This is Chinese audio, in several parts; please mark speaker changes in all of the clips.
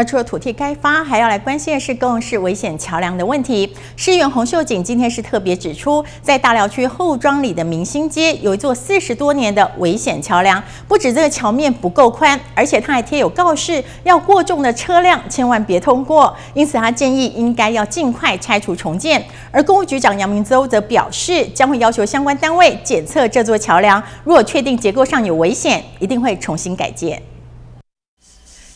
Speaker 1: 而除了土地开发，还要来关心的是高雄市危险桥梁的问题。市议员洪秀景今天是特别指出，在大寮区后庄里的明星街有一座四十多年的危险桥梁，不止这个桥面不够宽，而且他还贴有告示，要过重的车辆千万别通过。因此，他建议应该要尽快拆除重建。而公务局长杨明洲则表示，将会要求相关单位检测这座桥梁，如果确定结构上有危险，一定会重新改建。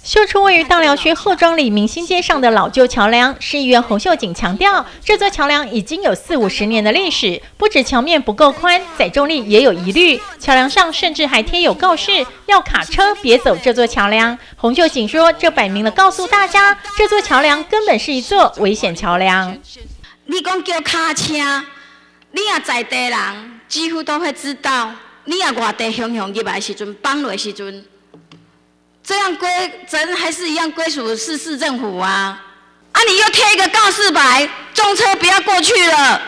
Speaker 1: 秀出位于大寮区后庄里明星街上的老旧桥梁，市议员洪秀锦强调，这座桥梁已经有四五十年的历史，不止桥面不够宽，载重力也有疑虑。桥梁上甚至还贴有告示，要卡车别走这座桥梁。洪秀锦说，这摆明了告诉大家，这座桥梁根本是一座危险桥梁。
Speaker 2: 你讲叫卡车，你啊在地人几乎都会知道，你啊外地雄雄入来时阵，放落时阵。这样归真还是一样归属是市政府啊？啊，你又贴一个告示牌，中车不要过去了。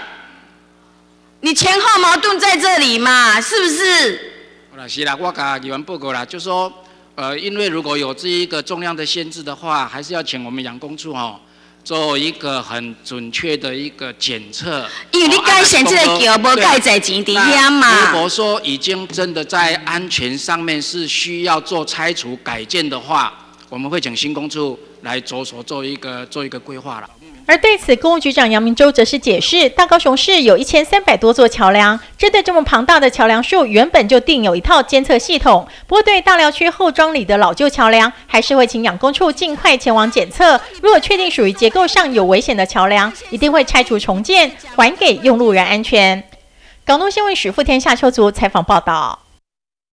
Speaker 2: 你前后矛盾在这里嘛？是不是？
Speaker 3: 好了，是啦，我甲议员报告啦，就说，呃，因为如果有这一个重量的限制的话，还是要请我们养工处哦。做一个很准确的一个检测，
Speaker 2: 因为你改选这个桥无该在钱底下嘛。
Speaker 3: 如果说已经真的在安全上面是需要做拆除改建的话，我们会请新工处来着手做一个做一个规划了。
Speaker 1: 而对此，公务局长杨明洲则是解释，大高雄市有一千三百多座桥梁，针对这么庞大的桥梁数，原本就定有一套监测系统。不过，对大寮区后庄里的老旧桥梁，还是会请养工处尽快前往检测。如果确定属于结构上有危险的桥梁，一定会拆除重建，还给用路人安全。港东新闻许富天下秋族采访报道。